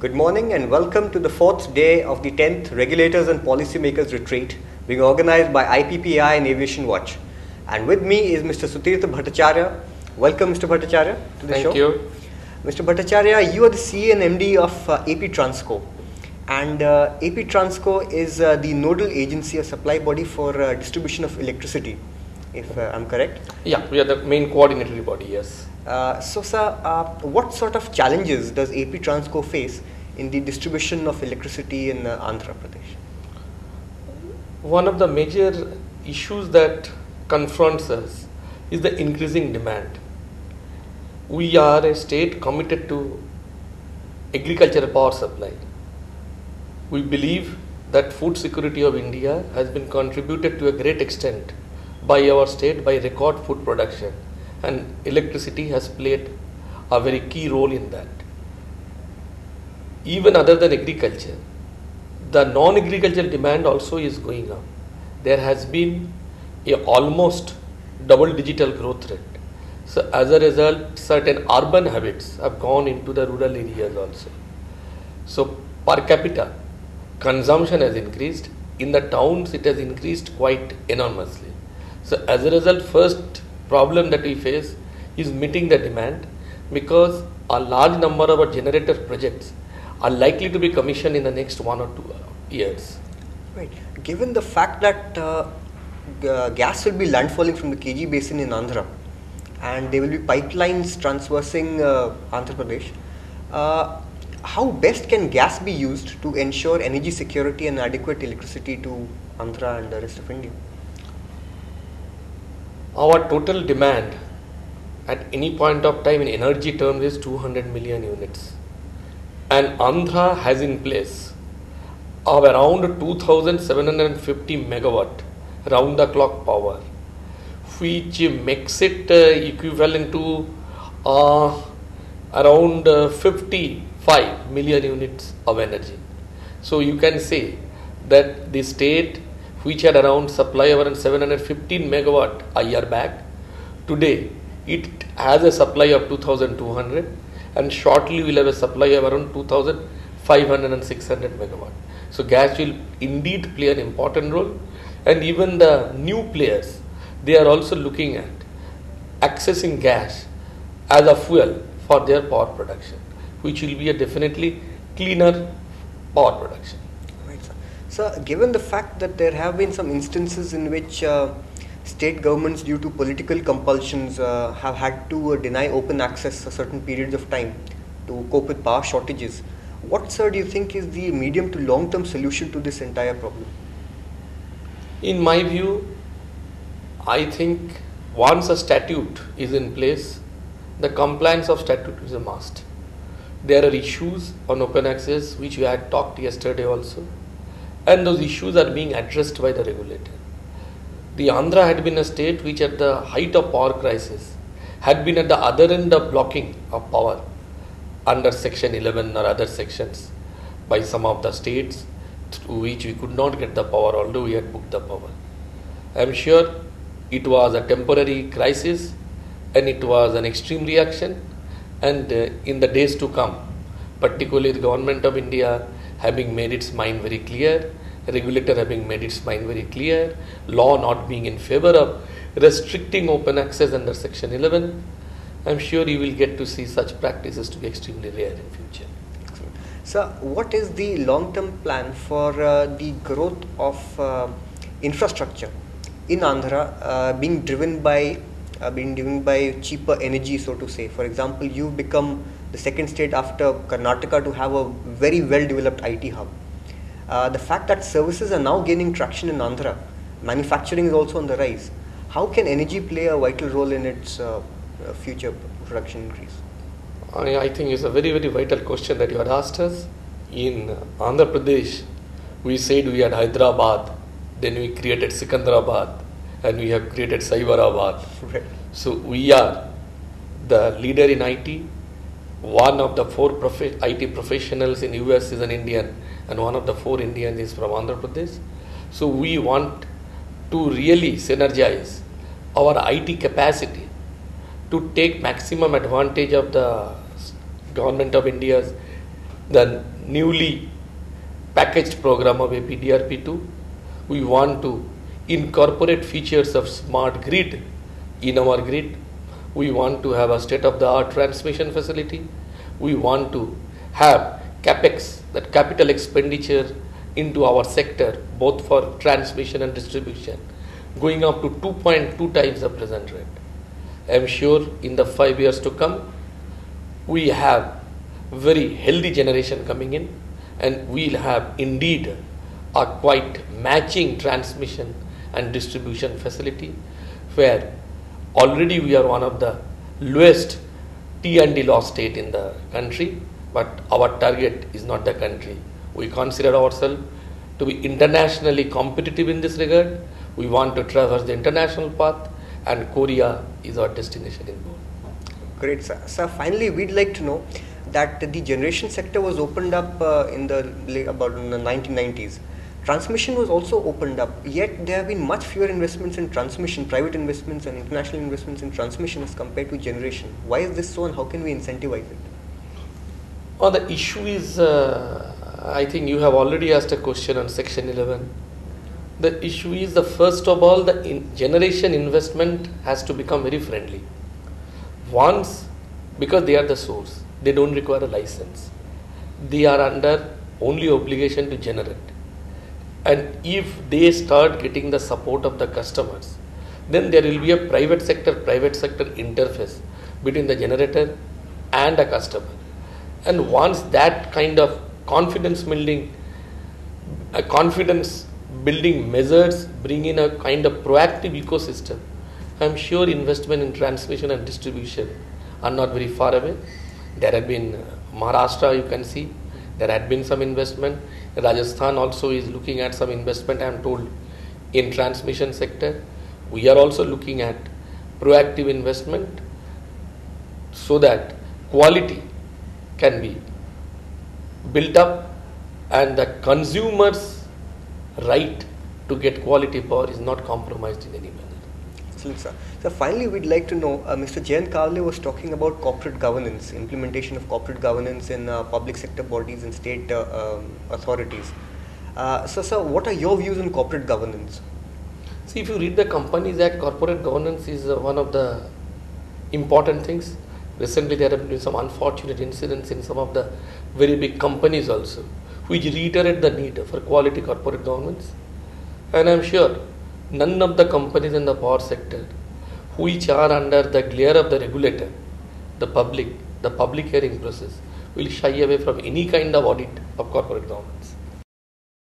Good morning and welcome to the fourth day of the 10th Regulators and Policymakers Retreat being organized by IPPAI and Aviation Watch. And with me is Mr. Sutirtha Bhattacharya. Welcome, Mr. Bhattacharya, to the Thank show. Thank you. Mr. Bhattacharya, you are the CA and MD of uh, AP Transco. And uh, AP Transco is uh, the nodal agency or supply body for uh, distribution of electricity, if uh, I'm correct. Yeah, we are the main coordinatory body, yes. Uh, so, sir, uh, what sort of challenges does AP Transco face in the distribution of electricity in uh, Andhra Pradesh? One of the major issues that confronts us is the increasing demand. We are a state committed to agricultural power supply. We believe that food security of India has been contributed to a great extent by our state by record food production and electricity has played a very key role in that. Even other than agriculture, the non-agricultural demand also is going up. There has been a almost double digital growth rate. So as a result, certain urban habits have gone into the rural areas also. So per capita consumption has increased. In the towns, it has increased quite enormously. So as a result, first problem that we face is meeting the demand because a large number of our generator projects are likely to be commissioned in the next one or two years. Right. Given the fact that uh, g- gas will be landfalling from the KG basin in Andhra and there will be pipelines transversing uh, Andhra Pradesh, uh, how best can gas be used to ensure energy security and adequate electricity to Andhra and the rest of India? Our total demand at any point of time in energy terms is 200 million units. And Andhra has in place of around 2750 megawatt round the clock power, which makes it uh, equivalent to uh, around uh, 55 million units of energy. So you can say that the state which had around supply of around 715 megawatt a year back, today it has a supply of 2200 and shortly we'll have a supply of around 2500 and 600 megawatt. So gas will indeed play an important role and even the new players they are also looking at accessing gas as a fuel for their power production which will be a definitely cleaner power production. Right, Sir, given the fact that there have been some instances in which uh, state governments, due to political compulsions, uh, have had to uh, deny open access for certain periods of time to cope with power shortages, what, sir, do you think is the medium to long term solution to this entire problem? In my view, I think once a statute is in place, the compliance of statute is a must. There are issues on open access which we had talked yesterday also, and those issues are being addressed by the regulator. The Andhra had been a state which, at the height of power crisis, had been at the other end of blocking of power under Section 11 or other sections by some of the states through which we could not get the power, although we had booked the power. I am sure it was a temporary crisis and it was an extreme reaction. And uh, in the days to come, particularly the government of India having made its mind very clear, regulator having made its mind very clear, law not being in favor of restricting open access under Section 11, I am sure you will get to see such practices to be extremely rare in future. Sir, what is the long term plan for uh, the growth of uh, infrastructure in Andhra uh, being driven by uh, being driven by cheaper energy, so to say? For example, you've become the second state after Karnataka to have a very well developed IT hub. Uh, the fact that services are now gaining traction in Andhra, manufacturing is also on the rise. How can energy play a vital role in its uh, uh, future production increase? I, I think it's a very, very vital question that you had asked us. In Andhra Pradesh, we said we had Hyderabad, then we created Secunderabad, and we have created Cyberabad. Right. So we are the leader in IT. One of the four prof- IT professionals in US is an Indian, and one of the four Indians is from Andhra Pradesh. So we want to really synergize our IT capacity to take maximum advantage of the government of India's the newly packaged program of APDRP2. We want to incorporate features of smart grid in our grid. We want to have a state of the art transmission facility. We want to have capex, that capital expenditure into our sector, both for transmission and distribution, going up to 2.2 times the present rate. I am sure in the five years to come, we have very healthy generation coming in, and we'll have indeed a quite matching transmission and distribution facility where already we are one of the lowest T&D loss state in the country, but our target is not the country. We consider ourselves to be internationally competitive in this regard. We want to traverse the international path, and Korea is our destination in goal. Great, sir. Sir, finally, we'd like to know that the generation sector was opened up uh, in the about in the 1990s. Transmission was also opened up, yet there have been much fewer investments in transmission, private investments and international investments in transmission as compared to generation. Why is this so, and how can we incentivize it? Well, the issue is, uh, I think you have already asked a question on Section 11. The issue is the first of all, the in generation investment has to become very friendly. Once, because they are the source, they don't require a license. They are under only obligation to generate. And if they start getting the support of the customers, then there will be a private sector private sector interface between the generator and a customer. And once that kind of confidence building, a confidence building measures bring in a kind of proactive ecosystem, I'm sure investment in transmission and distribution are not very far away. There have been uh, Maharashtra, you can see, there had been some investment. Rajasthan also is looking at some investment, I am told, in transmission sector. We are also looking at proactive investment so that quality can be built up and the consumer's right to get quality power is not compromised in any manner. Excellent, sir. So finally, we'd like to know, uh, Mr. Jayant Kavle was talking about corporate governance, implementation of corporate governance in uh, public sector bodies and state uh, um, authorities. Uh, so, sir, what are your views on corporate governance? See, if you read the Companies Act, corporate governance is uh, one of the important things. Recently, there have been some unfortunate incidents in some of the very big companies also, which reiterate the need for quality corporate governance. And I'm sure none of the companies in the power sector which are under the glare of the regulator, the public, the public hearing process, will shy away from any kind of audit of corporate governance.